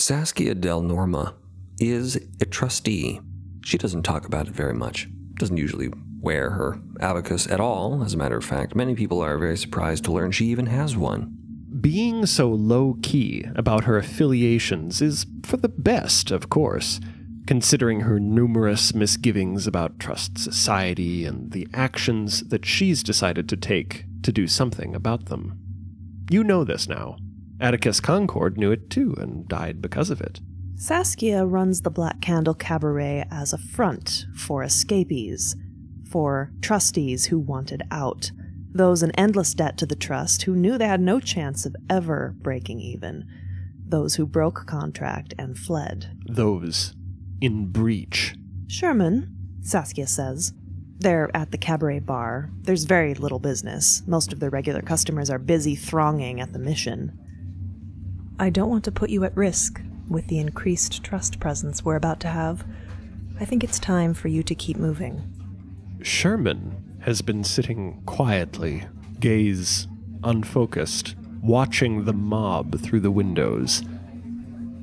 Saskia Del Norma is a trustee. She doesn't talk about it very much, doesn't usually wear her abacus at all, as a matter of fact. Many people are very surprised to learn she even has one. Being so low key about her affiliations is for the best, of course, considering her numerous misgivings about Trust Society and the actions that she's decided to take to do something about them. You know this now. Atticus Concord knew it too and died because of it. Saskia runs the Black Candle Cabaret as a front for escapees, for trustees who wanted out, those in endless debt to the trust who knew they had no chance of ever breaking even, those who broke contract and fled. Those in breach. Sherman, Saskia says. They're at the cabaret bar. There's very little business. Most of their regular customers are busy thronging at the mission. I don't want to put you at risk with the increased trust presence we're about to have. I think it's time for you to keep moving. Sherman has been sitting quietly, gaze unfocused, watching the mob through the windows.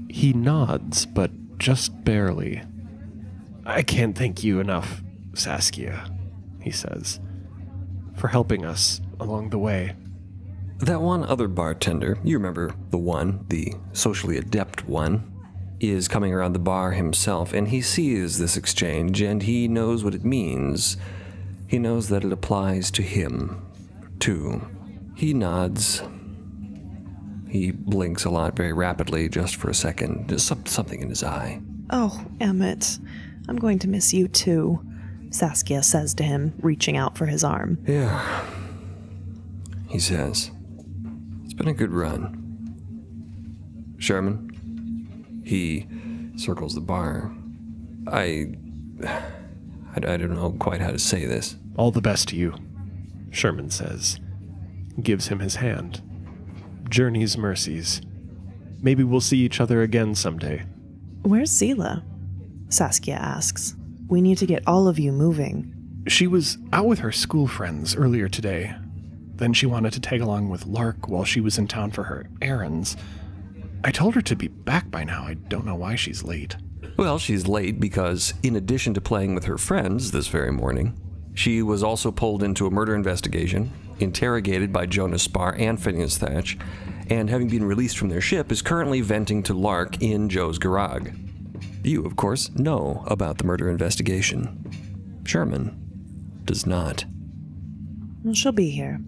He nods, but just barely. I can't thank you enough, Saskia, he says, for helping us along the way. That one other bartender, you remember the one, the socially adept one, is coming around the bar himself, and he sees this exchange and he knows what it means. He knows that it applies to him, too. He nods. He blinks a lot very rapidly, just for a second, just some, something in his eye. Oh, Emmett, I'm going to miss you too, Saskia says to him, reaching out for his arm. Yeah, he says. It's been a good run. Sherman, he circles the bar. I, I, I don't know quite how to say this. All the best to you, Sherman says, gives him his hand. Journey's mercies. Maybe we'll see each other again someday. Where's Zila? Saskia asks. We need to get all of you moving. She was out with her school friends earlier today. Then she wanted to tag along with Lark while she was in town for her errands. I told her to be back by now. I don't know why she's late. Well, she's late because, in addition to playing with her friends this very morning, she was also pulled into a murder investigation, interrogated by Jonas Spar and Phineas Thatch, and having been released from their ship, is currently venting to Lark in Joe's garage. You, of course, know about the murder investigation. Sherman does not. Well, she'll be here.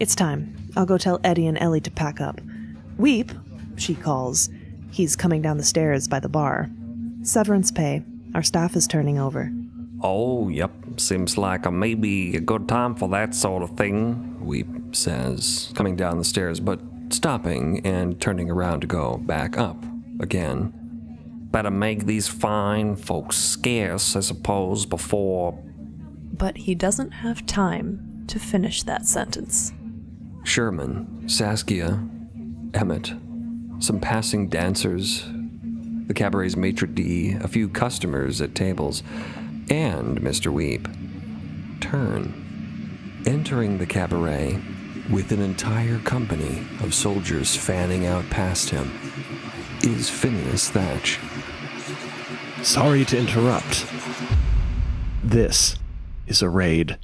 It's time. I'll go tell Eddie and Ellie to pack up. Weep, she calls. He's coming down the stairs by the bar. Severance pay. Our staff is turning over. Oh, yep. Seems like a maybe a good time for that sort of thing, Weep says, coming down the stairs, but stopping and turning around to go back up again. Better make these fine folks scarce, I suppose, before. But he doesn't have time to finish that sentence. Sherman, Saskia, Emmett, some passing dancers, the cabaret's maitre d', a few customers at tables, and Mr. Weep turn, entering the cabaret with an entire company of soldiers fanning out past him is Phineas Thatch. Sorry to interrupt. This is a raid.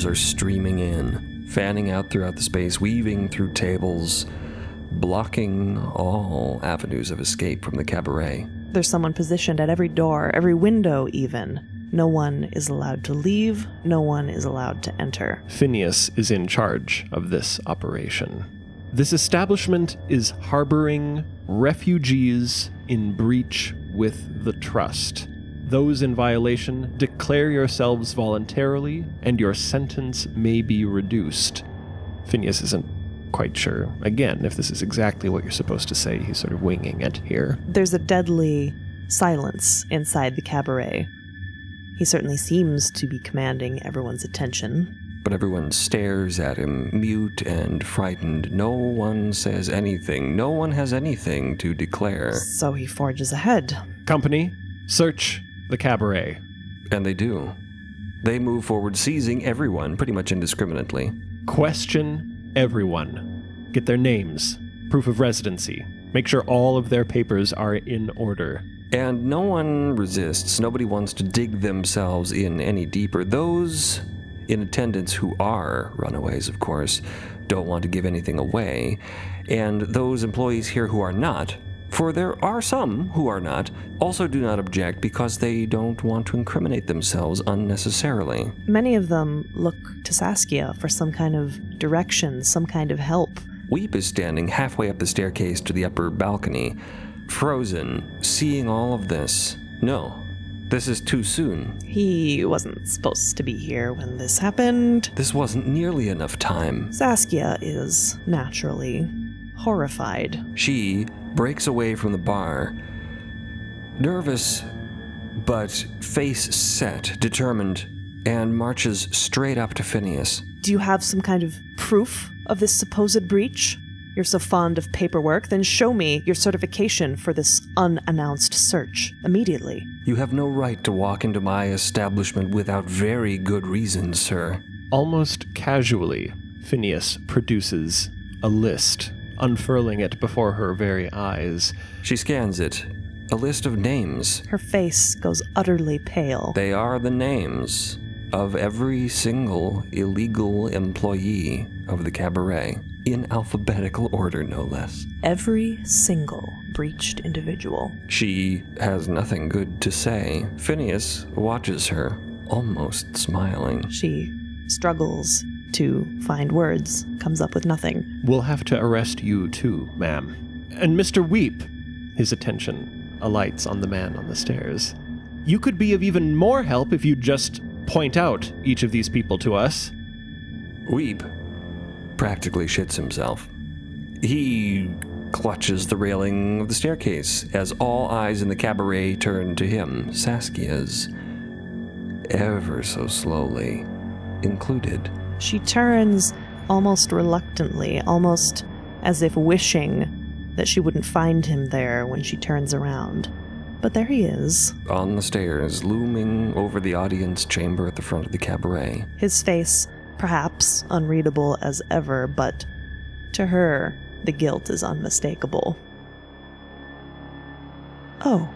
Company are streaming in, fanning out throughout the space, weaving through tables, blocking all avenues of escape from the cabaret. There's someone positioned at every door, every window, even. No one is allowed to leave, no one is allowed to enter. Phineas is in charge of this operation. This establishment is harboring refugees in breach with the trust. Those in violation, declare yourselves voluntarily, and your sentence may be reduced. Phineas isn't quite sure, again, if this is exactly what you're supposed to say. He's sort of winging it here. There's a deadly silence inside the cabaret. He certainly seems to be commanding everyone's attention. But everyone stares at him, mute and frightened. No one says anything. No one has anything to declare. So he forges ahead. Company, search the cabaret. And they do. They move forward, seizing everyone pretty much indiscriminately. Question everyone. Get their names, proof of residency. Make sure all of their papers are in order. And no one resists. Nobody wants to dig themselves in any deeper. Those in attendance who are runaways, of course, don't want to give anything away. And those employees here who are not, for there are some who are not, also do not object because they don't want to incriminate themselves unnecessarily. Many of them look to Saskia for some kind of direction, some kind of help. Weep is standing halfway up the staircase to the upper balcony, frozen, seeing all of this. No, this is too soon. He wasn't supposed to be here when this happened. This wasn't nearly enough time. Saskia is naturally horrified. She breaks away from the bar, nervous, but face set, determined, and marches straight up to Phineas. Do you have some kind of proof of this supposed breach? You're so fond of paperwork, then show me your certification for this unannounced search immediately. You have no right to walk into my establishment without very good reason, sir. Almost casually, Phineas produces a list, unfurling it before her very eyes. She scans it. A list of names. Her face goes utterly pale. They are the names of every single illegal employee of the cabaret, in alphabetical order, no less. Every single breached individual. She has nothing good to say. Phineas watches her, almost smiling. She struggles to find words, comes up with nothing. We'll have to arrest you too, ma'am. And Mr. Weep, his attention alights on the man on the stairs. You could be of even more help if you'd just point out each of these people to us. Weep practically shits himself. He clutches the railing of the staircase as all eyes in the cabaret turn to him, Saskia's, ever so slowly, included. She turns almost reluctantly, almost as if wishing that she wouldn't find him there when she turns around. But there he is. On the stairs, looming over the audience chamber at the front of the cabaret. His face, perhaps unreadable as ever, but to her, the guilt is unmistakable. Oh.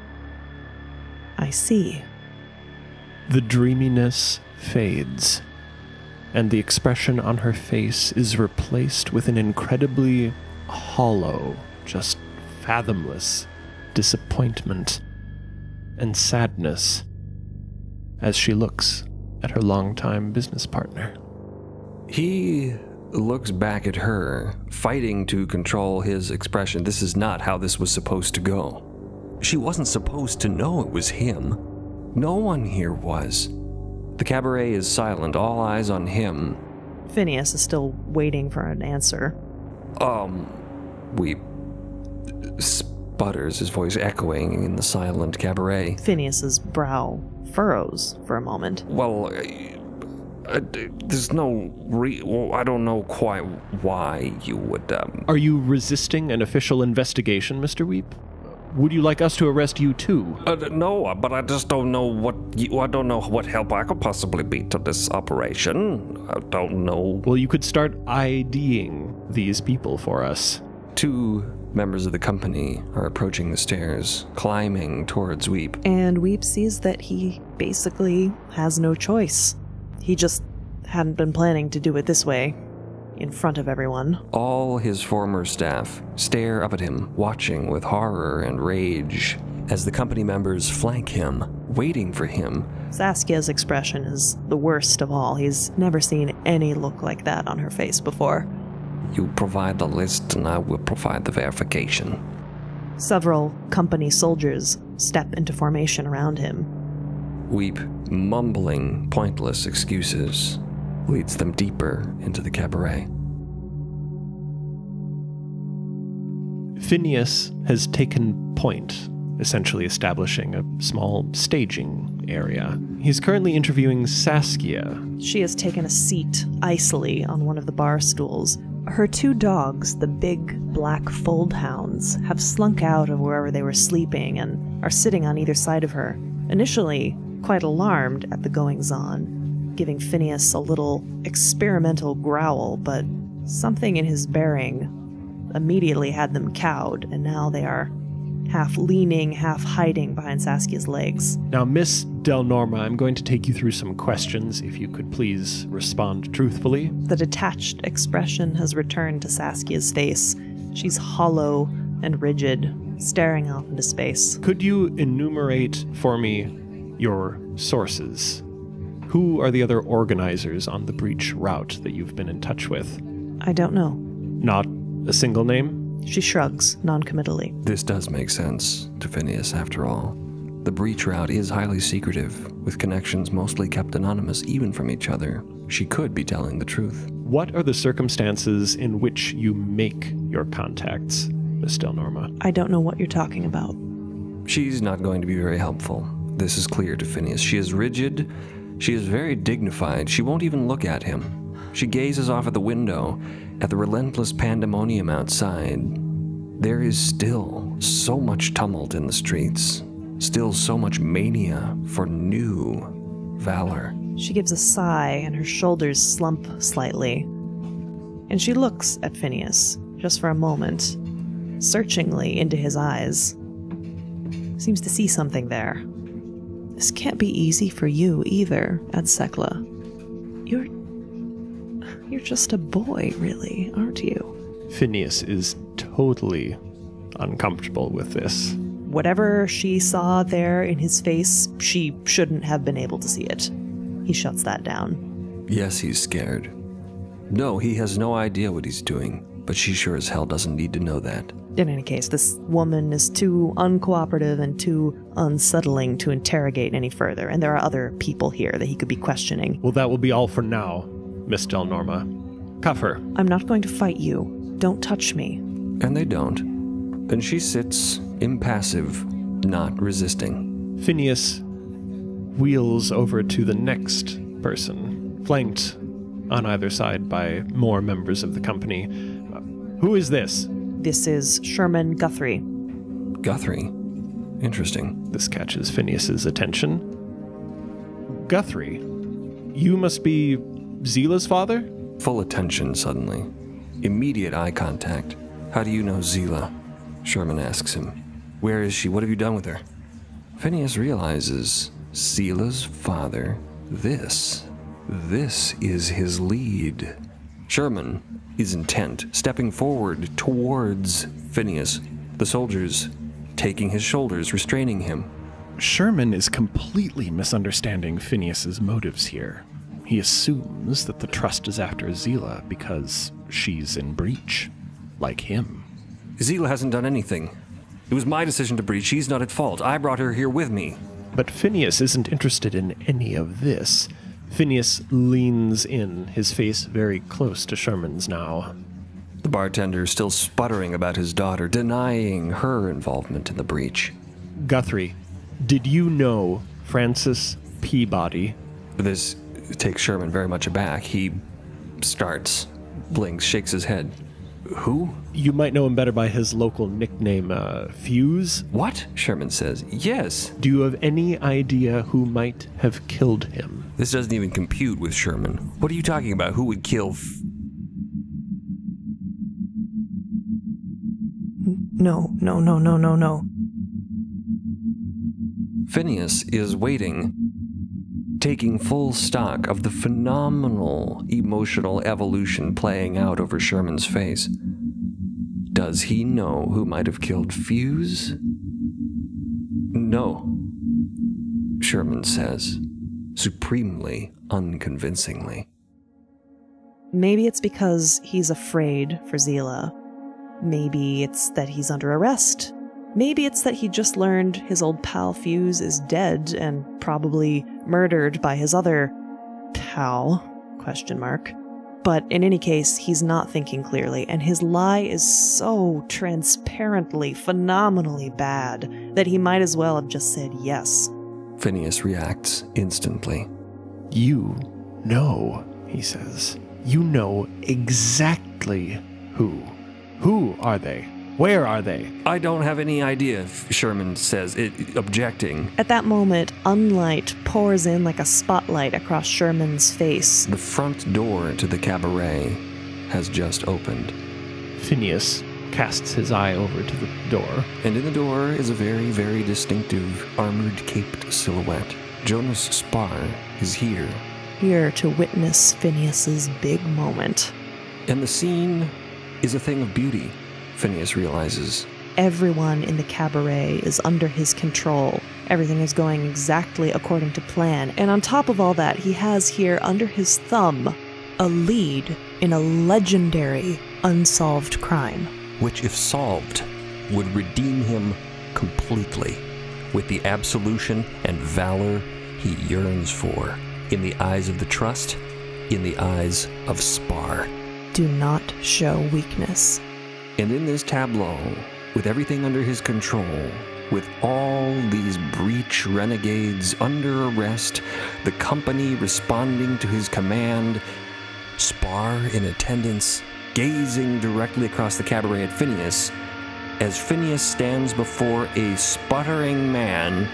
I see. The dreaminess fades, and the expression on her face is replaced with an incredibly hollow, just fathomless disappointment and sadness as she looks at her longtime business partner. He looks back at her, fighting to control his expression. This is not how this was supposed to go. She wasn't supposed to know it was him. No one here was. The cabaret is silent, all eyes on him. Phineas is still waiting for an answer. Um, Weep sputters, his voice echoing in the silent cabaret. Phineas's brow furrows for a moment. Well, uh, there's no re. Well, I don't know quite why you would. Um, Are you resisting an official investigation, Mr. Weep? Would you like us to arrest you too? uh, no, but I just don't know what. You, I don't know what help I could possibly be to this operation. I don't know. Well, you could start IDing these people for us. Two members of the company are approaching the stairs, climbing towards Weep. And Weep sees that he basically has no choice. He just hadn't been planning to do it this way, in front of everyone. All his former staff stare up at him, watching with horror and rage as the company members flank him, waiting for him. Saskia's expression is the worst of all. He's never seen any look like that on her face before. You provide the list, and I will provide the verification. Several company soldiers step into formation around him. Weep, mumbling pointless excuses, leads them deeper into the cabaret. Phineas has taken point, essentially establishing a small staging area. He's currently interviewing Saskia. She has taken a seat icily on one of the bar stools. Her two dogs, the big black fold hounds, have slunk out of wherever they were sleeping and are sitting on either side of her. Initially, quite alarmed at the goings on, giving Phineas a little experimental growl, but something in his bearing immediately had them cowed, and now they are half leaning, half hiding behind Saskia's legs. Now, Miss Del Norma, I'm going to take you through some questions. If you could please respond truthfully. The detached expression has returned to Saskia's face. She's hollow and rigid, staring off into space. Could you enumerate for me your sources? Who are the other organizers on the breach route that you've been in touch with? I don't know. Not a single name? She shrugs noncommittally. This does make sense to Phineas, after all. The breach route is highly secretive, with connections mostly kept anonymous even from each other. She could be telling the truth. What are the circumstances in which you make your contacts, Miss Del Norma? I don't know what you're talking about. She's not going to be very helpful. This is clear to Phineas. She is rigid. She is very dignified. She won't even look at him. She gazes off at the window, at the relentless pandemonium outside. There is still so much tumult in the streets, still so much mania for new valor. She gives a sigh and her shoulders slump slightly. And she looks at Phineas, just for a moment, searchingly into his eyes. Seems to see something there. This can't be easy for you either, Adsecla. You're. You're just a boy, really, aren't you? Phineas is totally uncomfortable with this. Whatever she saw there in his face, she shouldn't have been able to see it. He shuts that down. Yes, he's scared. No, he has no idea what he's doing, but she sure as hell doesn't need to know that. In any case, this woman is too uncooperative and too unsettling to interrogate any further, and there are other people here that he could be questioning. Well, that will be all for now, Miss Del Norma. Cuff her. I'm not going to fight you. Don't touch me. And they don't. And she sits impassive, not resisting. Phineas wheels over to the next person, flanked on either side by more members of the company. Uh, who is this? This is Sherman Guthrie. Guthrie. Interesting. This catches Phineas's attention. Guthrie, you must be Zila's father? Full attention suddenly. Immediate eye contact. How do you know Zila? Sherman asks him. Where is she? What have you done with her? Phineas realizes Zila's father. This. This is his lead. Sherman is intent, stepping forward towards Phineas. The soldiers taking his shoulders, restraining him. Sherman is completely misunderstanding Phineas's motives here. He assumes that the trust is after Zila because she's in breach, like him. Zila hasn't done anything. It was my decision to breach. She's not at fault. I brought her here with me. But Phineas isn't interested in any of this. Phineas leans in, his face very close to Sherman's now. The bartender still sputtering about his daughter, denying her involvement in the breach. Guthrie, did you know Francis Peabody? This takes Sherman very much aback. He starts, blinks, shakes his head. Who? You might know him better by his local nickname, uh, Fuse. What? Sherman says. Yes. Do you have any idea who might have killed him? This doesn't even compute with Sherman. What are you talking about? Who would kill? F- No, no, no, no, no, no. Phineas is waiting, taking full stock of the phenomenal emotional evolution playing out over Sherman's face. Does he know who might have killed Fuse? No, Sherman says, supremely unconvincingly. Maybe it's because he's afraid for Zila. Maybe it's that he's under arrest. Maybe it's that he just learned his old pal Fuse is dead and probably murdered by his other pal question mark. But in any case, he's not thinking clearly, and his lie is so transparently, phenomenally bad that he might as well have just said yes. Phineas reacts instantly. You know, he says. You know exactly who. Who are they? Where are they? I don't have any idea, Sherman says, it, objecting. At that moment, unlight pours in like a spotlight across Sherman's face. The front door to the cabaret has just opened. Phineas casts his eye over to the door. And in the door is a very, very distinctive armored caped silhouette. Jonas Spar is here. Here to witness Phineas's big moment. And the scene is a thing of beauty, Phineas realizes. Everyone in the cabaret is under his control. Everything is going exactly according to plan. And on top of all that, he has here under his thumb a lead in a legendary unsolved crime. Which, if solved, would redeem him completely with the absolution and valor he yearns for in the eyes of the trust, in the eyes of Spar. Do not show weakness. And in this tableau, with everything under his control, with all these breach renegades under arrest, the company responding to his command, Spar in attendance, gazing directly across the cabaret at Phineas, as Phineas stands before a sputtering man,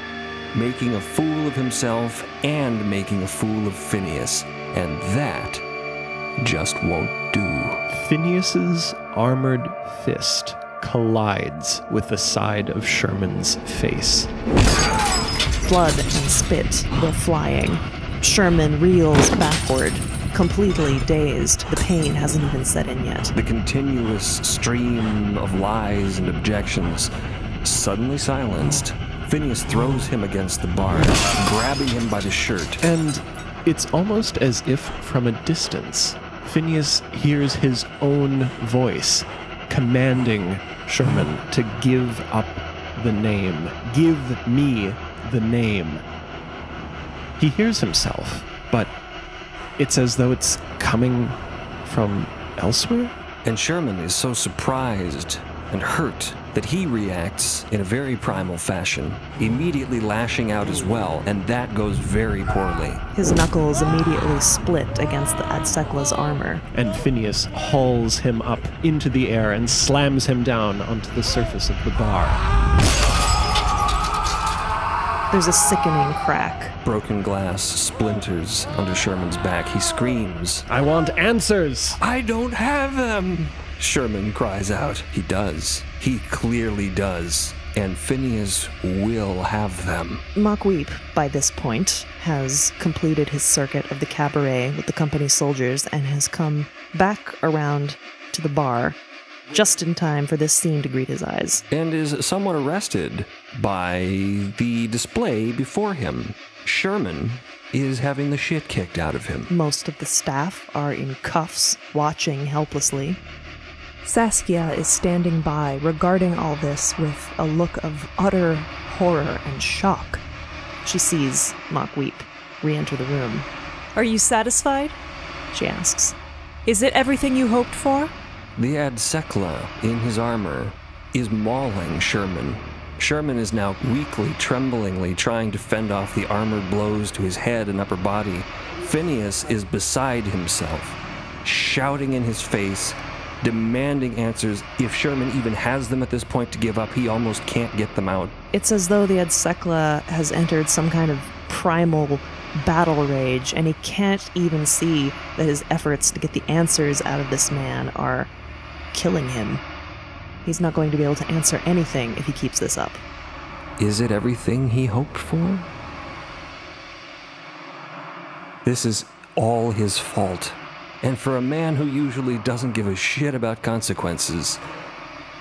making a fool of himself and making a fool of Phineas. And that just won't do. Phineas's armored fist collides with the side of Sherman's face. Blood and spit go flying. Sherman reels backward, completely dazed. The pain hasn't even set in yet. The continuous stream of lies and objections suddenly silenced. Phineas throws him against the bar, grabbing him by the shirt. And it's almost as if from a distance, Phineas hears his own voice commanding Sherman to give up the name. Give me the name. He hears himself, but it's as though it's coming from elsewhere. And Sherman is so surprised and hurt that he reacts in a very primal fashion, immediately lashing out as well, and that goes very poorly. His knuckles immediately split against the Adsecla's armor. And Phineas hauls him up into the air and slams him down onto the surface of the bar. There's a sickening crack. Broken glass splinters under Sherman's back. He screams, I want answers! I don't have them! Sherman cries out. He does. He clearly does. And Phineas will have them. Makweep, by this point, has completed his circuit of the cabaret with the company's soldiers and has come back around to the bar just in time for this scene to greet his eyes. And is somewhat arrested by the display before him. Sherman is having the shit kicked out of him. Most of the staff are in cuffs, watching helplessly. Saskia is standing by, regarding all this with a look of utter horror and shock. She sees Makweep re enter the room. Are you satisfied? She asks. Is it everything you hoped for? The Adsecla in his armor is mauling Sherman. Sherman is now weakly, tremblingly trying to fend off the armored blows to his head and upper body. Phineas is beside himself, shouting in his face, demanding answers. If Sherman even has them at this point to give up, he almost can't get them out. It's as though the Adsecla has entered some kind of primal battle rage, and he can't even see that his efforts to get the answers out of this man are killing him. He's not going to be able to answer anything if he keeps this up. Is it everything he hoped for? This is all his fault. And for a man who usually doesn't give a shit about consequences,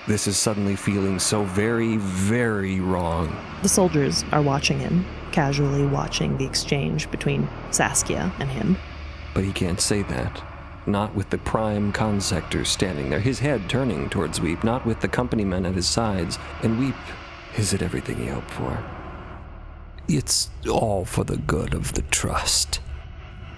this is suddenly feeling so very, very wrong. The soldiers are watching him, casually watching the exchange between Saskia and him. But he can't say that. Not with the prime consector standing there, his head turning towards Weep, not with the company men at his sides. And Weep, is it everything he hoped for? It's all for the good of the trust,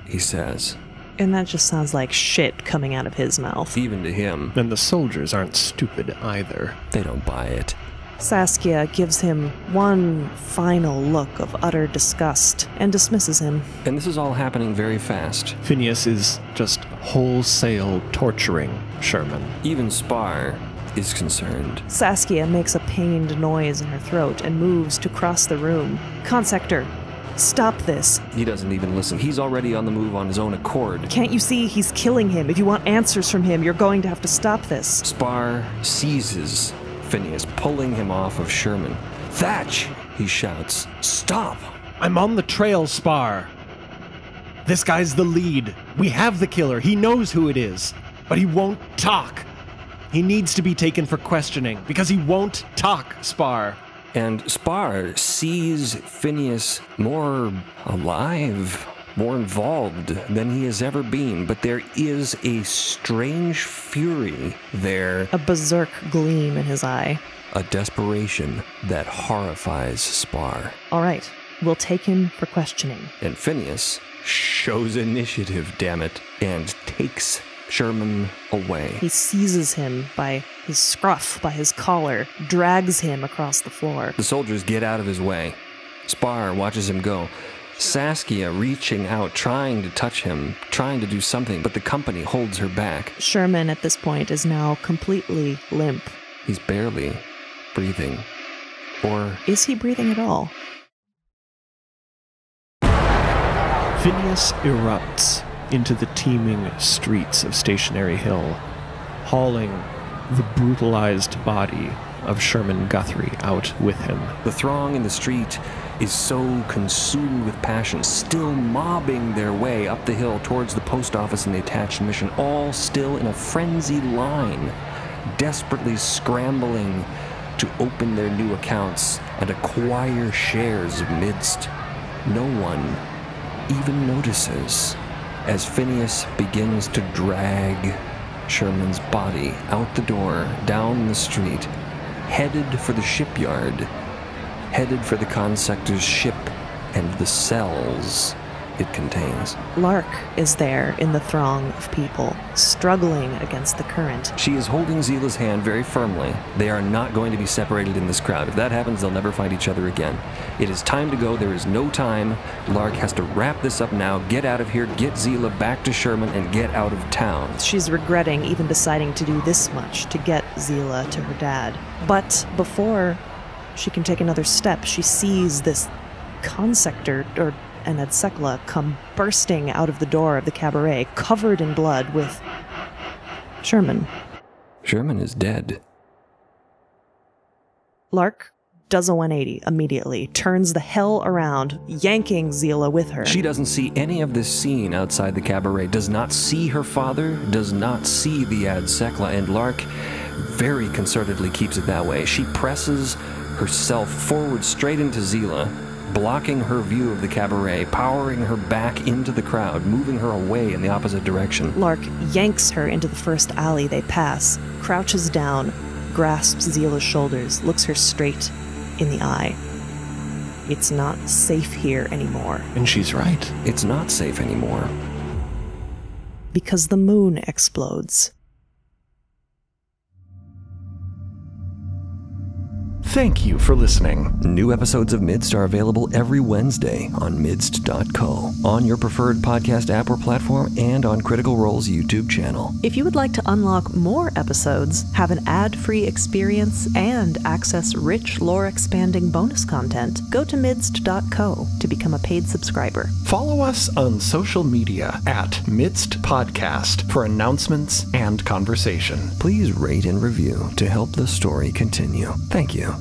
he says. And that just sounds like shit coming out of his mouth. Even to him, And the soldiers aren't stupid either. they don't buy it. Saskia gives him one final look of utter disgust and dismisses him. And this is all happening very fast. Phineas is just wholesale torturing Sherman. Even Spar is concerned. Saskia makes a pained noise in her throat and moves to cross the room. Consector, stop this. He doesn't even listen. He's already on the move on his own accord. Can't you see he's killing him? If you want answers from him, you're going to have to stop this. Spar seizes Phineas, pulling him off of Sherman. Thatch! He shouts. Stop! I'm on the trail, Spar. This guy's the lead. We have the killer. He knows who it is, but he won't talk. He needs to be taken for questioning because he won't talk, Spar. And Spar sees Phineas more alive, more involved than he has ever been, but there is a strange fury there, A berserk gleam in his eye. a desperation that horrifies Spar. All right, we'll take him for questioning. And Phineas shows initiative, damn it, and takes Sherman away. He seizes him by his scruff, by his collar, drags him across the floor. The soldiers get out of his way. Spar watches him go. Saskia reaching out, trying to touch him, trying to do something, but the company holds her back. Sherman at this point is now completely limp. He's barely breathing. Or Is he breathing at all? Phineas erupts into the teeming streets of Stationary Hill, hauling the brutalized body of Sherman Guthrie out with him. the throng in the street is so consumed with passion, still mobbing their way up the hill towards the post office and the attached mission, all still in a frenzied line, desperately scrambling to open their new accounts and acquire shares amidst no one even notices as Phineas begins to drag Sherman's body out the door, down the street, headed for the shipyard, headed for the consector's ship and the cells it contains. Lark is there in the throng of people, struggling against the current. She is holding Zila's hand very firmly. They are not going to be separated in this crowd. If that happens, they'll never find each other again. It is time to go. There is no time. Lark has to wrap this up now, get out of here, get Zila back to Sherman, and get out of town. She's regretting even deciding to do this much to get Zila to her dad. But before she can take another step, she sees this consector, or an Adsecla, come bursting out of the door of the cabaret, covered in blood, with Sherman. Sherman is dead. Lark does a 180 immediately, turns the hell around, yanking Zila with her. She doesn't see any of this scene outside the cabaret, does not see her father, does not see the Adsecla, and Lark very concertedly keeps it that way. She presses herself forward straight into Zila, blocking her view of the cabaret, powering her back into the crowd, moving her away in the opposite direction. Lark yanks her into the first alley they pass, crouches down, grasps Zila's shoulders, looks her straight in the eye. It's not safe here anymore And she's right. It's not safe anymore. because the moon explodes. Thank you for listening. New episodes of Midst are available every Wednesday on midst.co, on your preferred podcast app or platform, and on Critical Role's YouTube channel. If you would like to unlock more episodes, have an ad free experience, and access rich lore expanding bonus content, go to midst.co to become a paid subscriber. Follow us on social media at Midst Podcast for announcements and conversation. Please rate and review to help the story continue. Thank you.